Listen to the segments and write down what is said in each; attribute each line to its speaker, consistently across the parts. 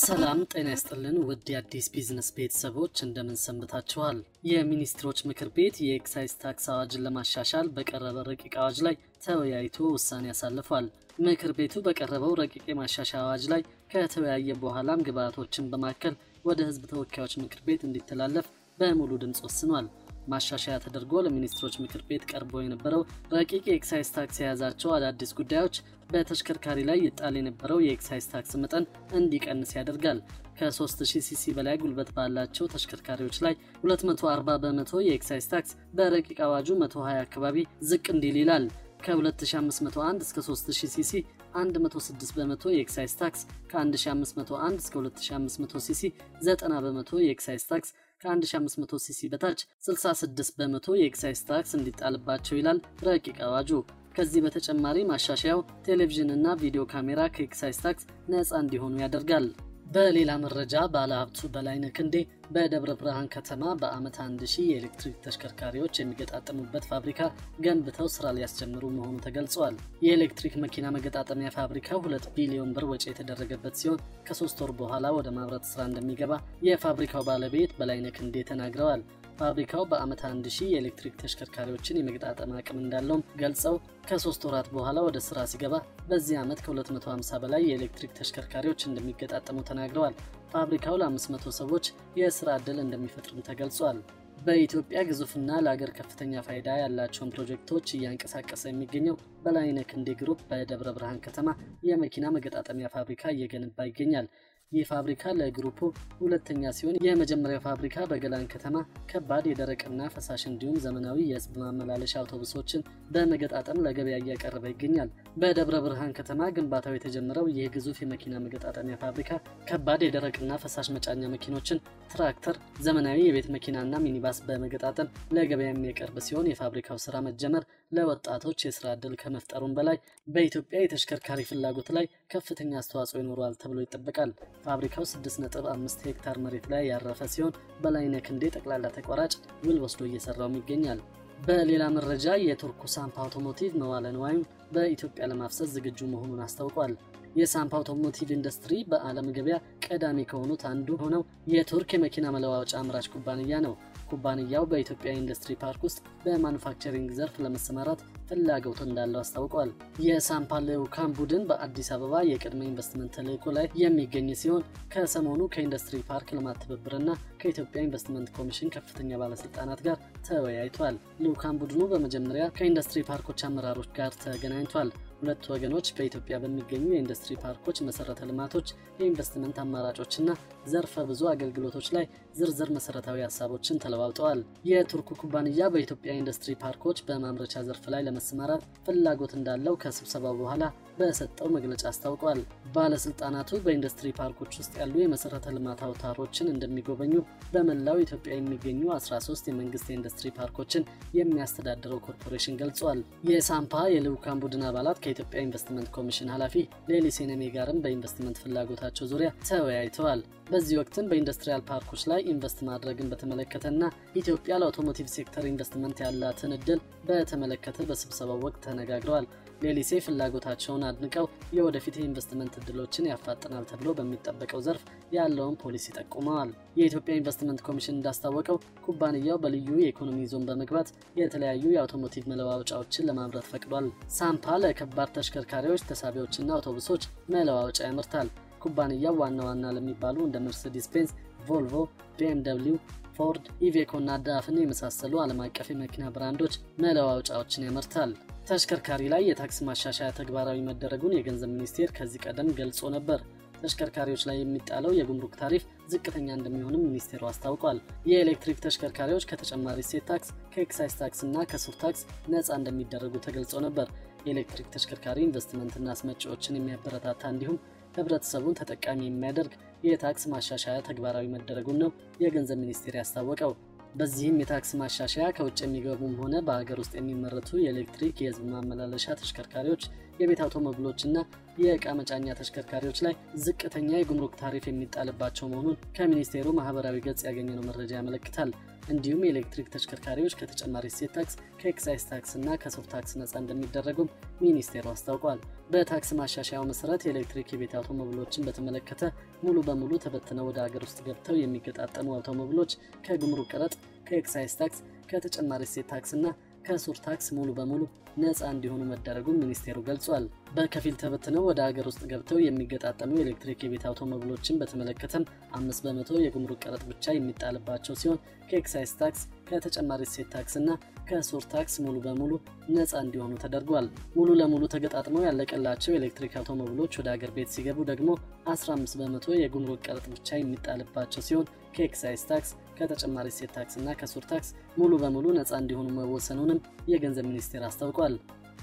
Speaker 1: ሰላም ጤና ይስጥልን ውድ የአዲስ ቢዝነስ ቤተሰቦች እንደምን ሰንብታችኋል? የሚኒስትሮች ምክር ቤት የኤክሳይዝ ታክስ አዋጅን ለማሻሻል በቀረበ ረቂቅ አዋጅ ላይ ተወያይቶ ውሳኔ አሳልፏል። ምክር ቤቱ በቀረበው ረቂቅ የማሻሻያ አዋጅ ላይ ከተወያየ በኋላም ግብዓቶችን በማከል ወደ ሕዝብ ተወካዮች ምክር ቤት እንዲተላለፍ በሙሉ ድምፅ ወስኗል። ማሻሻያ ተደርጎ ለሚኒስትሮች ምክር ቤት ቀርቦ የነበረው ረቂቅ የኤክሳይዝ ታክስ የያዛቸው አዳዲስ ጉዳዮች በተሽከርካሪ ላይ ይጣል የነበረው የኤክሳይዝ ታክስ መጠን እንዲቀንስ ያደርጋል። ከ3000 ሲሲ በላይ ጉልበት ባላቸው ተሽከርካሪዎች ላይ 240 በመቶ የኤክሳይዝ ታክስ በረቂቅ አዋጁ 120 አካባቢ ዝቅ እንዲል ይላል። ከ2501 እስከ 3000 ሲሲ 106 በመቶ የኤክሳይዝ ታክስ፣ ከ1501 እስከ 2500 ሲሲ 90 በመቶ የኤክሳይዝ ታክስ ከ1500 ሲሲ በታች 66 በመቶ የኤክሳይዝ ታክስ እንዲጣልባቸው ይላል ረቂቅ አዋጁ። ከዚህ በተጨማሪ ማሻሻያው ቴሌቪዥንና ቪዲዮ ካሜራ ከኤክሳይዝ ታክስ ነፃ እንዲሆኑ ያደርጋል። በሌላ መረጃ ባለሀብቱ በላይነህ ክንዴ በደብረ ብርሃን ከተማ በዓመት አንድ ሺህ የኤሌክትሪክ ተሽከርካሪዎች የሚገጣጠሙበት ፋብሪካ ገንብተው ስራ ሊያስጀምሩ መሆኑ ተገልጿል። የኤሌክትሪክ መኪና መገጣጠሚያ ፋብሪካው ሁለት ቢሊዮን ብር ወጪ የተደረገበት ሲሆን ከሶስት ወር በኋላ ወደ ማምረት ስራ እንደሚገባ የፋብሪካው ባለቤት በላይነህ ክንዴ ተናግረዋል። ፋብሪካው በዓመት አንድ ሺህ የኤሌክትሪክ ተሽከርካሪዎችን የመገጣጠም አቅም እንዳለውም ገልጸው ከሶስት ወራት በኋላ ወደ ስራ ሲገባ በዚህ ዓመት ከ250 በላይ የኤሌክትሪክ ተሽከርካሪዎች እንደሚገጣጠሙ ተናግረዋል። ፋብሪካው ለ500 ሰዎች የስራ ዕድል እንደሚፈጥርም ተገልጿል። በኢትዮጵያ ግዙፍና ለአገር ከፍተኛ ፋይዳ ያላቸውን ፕሮጀክቶች እያንቀሳቀሰ የሚገኘው በላይነህ ክንዴ ግሩፕ በደብረ ብርሃን ከተማ የመኪና መገጣጠሚያ ፋብሪካ እየገነባ ይገኛል። ይህ ፋብሪካ ለግሩፑ ሁለተኛ ሲሆን የመጀመሪያው ፋብሪካ በገላን ከተማ ከባድ የደረቅና ፈሳሽ እንዲሁም ዘመናዊ የሕዝብ ማመላለሻ አውቶቡሶችን በመገጣጠም ለገበያ እያቀረበ ይገኛል። በደብረ ብርሃን ከተማ ግንባታው የተጀመረው ይህ ግዙፍ የመኪና መገጣጠሚያ ፋብሪካ ከባድ የደረቅና ፈሳሽ መጫኛ መኪኖችን፣ ትራክተር፣ ዘመናዊ የቤት መኪናና ሚኒባስ በመገጣጠም ለገበያ የሚያቀርብ ሲሆን የፋብሪካው ስራ መጀመር ለወጣቶች የስራ ዕድል ከመፍጠሩም በላይ በኢትዮጵያ የተሽከርካሪ ፍላጎት ላይ ከፍተኛ አስተዋጽኦ ይኖረዋል ተብሎ ይጠበቃል። ፋብሪካው 6.5 ሄክታር መሬት ላይ ያረፈ ሲሆን በላይነህ ክንዴ ጠቅላላ ተቋራጭ ውል ወስዶ እየሰራውም ይገኛል። በሌላ መረጃ የቱርኩ ሳምፓ አውቶሞቲቭ መዋለ ንዋዩን በኢትዮጵያ ለማፍሰስ ዝግጁ መሆኑን አስታውቋል። የሳምፓ አውቶሞቲቭ ኢንዱስትሪ በዓለም ገበያ ቀዳሚ ከሆኑት አንዱ የሆነው የቱርክ የመኪና መለዋወጫ አምራች ኩባንያ ነው። ኩባንያው በኢትዮጵያ ኢንዱስትሪ ፓርክ ውስጥ በማኑፋክቸሪንግ ዘርፍ ለመሰማራት ፍላጎት እንዳለው አስታውቋል። የሳምፓ ልዑካን ቡድን በአዲስ አበባ የቅድመ ኢንቨስትመንት ተልዕኮ ላይ የሚገኝ ሲሆን ከሰሞኑ ከኢንዱስትሪ ፓርክ ልማት ትብብርና ከኢትዮጵያ ኢንቨስትመንት ኮሚሽን ከፍተኛ ባለስልጣናት ጋር ተወያይቷል። ልዑካን ቡድኑ በመጀመሪያ ከኢንዱስትሪ ፓርኮች አመራሮች ጋር ተገናኝቷል። ሁለቱ ወገኖች በኢትዮጵያ በሚገኙ የኢንዱስትሪ ፓርኮች መሰረተ ልማቶች፣ የኢንቨስትመንት አማራጮችና ዘርፈ ብዙ አገልግሎቶች ላይ ዝርዝር መሰረታዊ ሀሳቦችን ተለዋውጠዋል። የቱርኩ ኩባንያ በኢትዮጵያ ኢንዱስትሪ ፓርኮች በማምረቻ ዘርፍ ላይ ለመሰማራት ፍላጎት እንዳለው ከስብሰባው በኋላ በሰጠው መግለጫ አስታውቋል። ባለስልጣናቱ በኢንዱስትሪ ፓርኮች ውስጥ ያሉ የመሰረተ ልማት አውታሮችን እንደሚጎበኙ፣ በመላው ኢትዮጵያ የሚገኙ 13 የመንግስት የኢንዱስትሪ ፓርኮችን የሚያስተዳድረው ኮርፖሬሽን ገልጿል። የሳምፓ የልዑካን ቡድን አባላት ከኢትዮጵያ ኢንቨስትመንት ኮሚሽን ኃላፊ ሌሊሴ ነሜ ጋርም በኢንቨስትመንት ፍላጎታቸው ዙሪያ ተወያይተዋል። በዚህ ወቅትም በኢንዱስትሪያል ፓርኮች ላይ ኢንቨስት ማድረግን በተመለከተና ኢትዮጵያ ለአውቶሞቲቭ ሴክተር ኢንቨስትመንት ያላትን እድል በተመለከተ በስብሰባው ወቅት ተነጋግረዋል። ሌሊሴ ፍላጎታቸውን አድንቀው የወደፊት የኢንቨስትመንት እድሎችን ያፋጥናል ተብሎ በሚጠበቀው ዘርፍ ያለውን ፖሊሲ ጠቁመዋል። የኢትዮጵያ ኢንቨስትመንት ኮሚሽን እንዳስታወቀው ኩባንያው በልዩ የኢኮኖሚ ዞን በመግባት የተለያዩ የአውቶሞቲቭ መለዋወጫዎችን ለማምረት ፈቅዷል። ሳምፓ ለከባድ ተሽከርካሪዎች፣ ተሳቢዎችና አውቶቡሶች መለዋወጫ ያመርታል። ኩባንያው ዋና ዋና ለሚባሉ እንደ መርሴዲስ ቤንዝ፣ ቮልቮ፣ ቢኤምደብሊው ፎርድ፣ ኢቬኮ እና ዳፍን የመሳሰሉ ዓለም አቀፍ የመኪና ብራንዶች መለዋወጫዎችን ያመርታል። ተሽከርካሪ ላይ የታክስ ማሻሻያ ተግባራዊ መደረጉን የገንዘብ ሚኒስቴር ከዚህ ቀደም ገልጾ ነበር። ተሽከርካሪዎች ላይ የሚጣለው የጉምሩክ ታሪፍ ዝቅተኛ እንደሚሆንም ሚኒስቴሩ አስታውቋል። የኤሌክትሪክ ተሽከርካሪዎች ከተጨማሪ እሴት ታክስ፣ ከኤክሳይዝ ታክስ እና ከሱር ታክስ ነፃ እንደሚደረጉ ተገልጾ ነበር። የኤሌክትሪክ ተሽከርካሪ ኢንቨስትመንትና አስመጪዎችን የሚያበረታታ እንዲሁም ህብረተሰቡን ተጠቃሚ የሚያደርግ የታክስ ማሻሻያ ተግባራዊ መደረጉን ነው የገንዘብ ሚኒስቴር ያስታወቀው። በዚህም የታክስ ማሻሻያ ከውጭ የሚገቡም ሆነ በሀገር ውስጥ የሚመረቱ የኤሌክትሪክ የህዝብ ማመላለሻ ተሽከርካሪዎች የቤት አውቶሞቢሎችና የዕቃ መጫኛ ተሽከርካሪዎች ላይ ዝቅተኛ የጉምሩክ ታሪፍ የሚጣልባቸው መሆኑን ከሚኒስቴሩ ማህበራዊ ገጽ ያገኘነው መረጃ ያመለክታል። እንዲሁም የኤሌክትሪክ ተሽከርካሪዎች ከተጨማሪ እሴት ታክስ፣ ከኤክሳይዝ ታክስ እና ከሱር ታክስ ነጻ እንደሚደረጉም ሚኒስቴሩ አስታውቋል። በታክስ ማሻሻያው መሰረት የኤሌክትሪክ የቤት አውቶሞቢሎችን በተመለከተ ሙሉ በሙሉ ተበትነው ወደ ሀገር ውስጥ ገብተው የሚገጣጠሙ አውቶሞቢሎች ከጉምሩክ ቀረጥ፣ ከኤክሳይዝ ታክስ፣ ከተጨማሪ እሴት ታክስ እና ከሱር ታክስ ሙሉ በሙሉ ነፃ እንዲሆኑ መደረጉን ሚኒስቴሩ ገልጿል። በከፊል ተበትነው ወደ ሀገር ውስጥ ገብተው የሚገጣጠሙ የኤሌክትሪክ የቤት አውቶሞቢሎችን በተመለከተም አምስት በመቶ የጉምሩክ ቀረጥ ብቻ የሚጣልባቸው ሲሆን ከኤክሳይዝ ታክስ ከተጨማሪ እሴት ታክስ እና ከሱር ታክስ ሙሉ በሙሉ ነፃ እንዲሆኑ ተደርጓል። ሙሉ ለሙሉ ተገጣጥመው ያለቀላቸው የኤሌክትሪክ አውቶሞቢሎች ወደ ሀገር ቤት ሲገቡ ደግሞ 15 በመቶ የጉምሩክ ቀረጥ ብቻ የሚጣልባቸው ሲሆን ከኤክሳይዝ ታክስ ከተጨማሪ እሴት ታክስ እና ከሱር ታክስ ሙሉ በሙሉ ነፃ እንዲሆኑ መወሰኑንም የገንዘብ ሚኒስቴር አስታውቋል።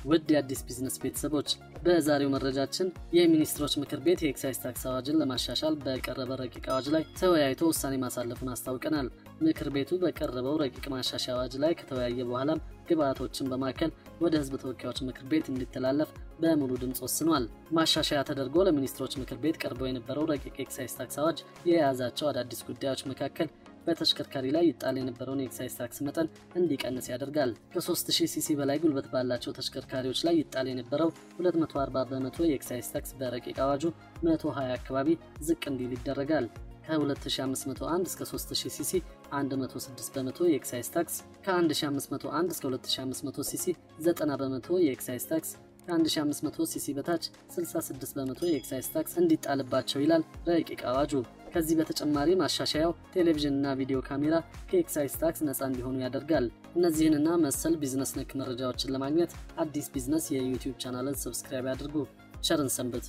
Speaker 1: ውድ የአዲስ ቢዝነስ ቤተሰቦች በዛሬው መረጃችን የሚኒስትሮች ምክር ቤት የኤክሳይዝ ታክስ አዋጅን ለማሻሻል በቀረበ ረቂቅ አዋጅ ላይ ተወያይቶ ውሳኔ ማሳለፉን አስታውቀናል። ምክር ቤቱ በቀረበው ረቂቅ ማሻሻያ አዋጅ ላይ ከተወያየ በኋላም ግብአቶችን በማከል ወደ ሕዝብ ተወካዮች ምክር ቤት እንዲተላለፍ በሙሉ ድምፅ ወስኗል። ማሻሻያ ተደርጎ ለሚኒስትሮች ምክር ቤት ቀርቦ የነበረው ረቂቅ ኤክሳይዝ ታክስ አዋጅ የያዛቸው አዳዲስ ጉዳዮች መካከል በተሽከርካሪ ላይ ይጣል የነበረውን የኤክሳይዝ ታክስ መጠን እንዲቀንስ ያደርጋል። ከ3000 ሲሲ በላይ ጉልበት ባላቸው ተሽከርካሪዎች ላይ ይጣል የነበረው 240 በመቶ የኤክሳይዝ ታክስ በረቂቅ አዋጁ 120 አካባቢ ዝቅ እንዲል ይደረጋል። ከ2501 እስከ 3000 ሲሲ 106 በመቶ የኤክሳይዝ ታክስ፣ ከ1501 እስከ 2500 ሲሲ 90 በመቶ የኤክሳይዝ ታክስ ከ1500 ሲሲ በታች 66 በመቶ የኤክሳይዝ ታክስ እንዲጣልባቸው ይላል ረቂቅ አዋጁ። ከዚህ በተጨማሪ ማሻሻያው ቴሌቪዥንና ቪዲዮ ካሜራ ከኤክሳይዝ ታክስ ነፃ እንዲሆኑ ያደርጋል። እነዚህንና መሰል ቢዝነስ ነክ መረጃዎችን ለማግኘት አዲስ ቢዝነስ የዩቲዩብ ቻናልን subscribe ያድርጉ። ቸርን ሰንብት።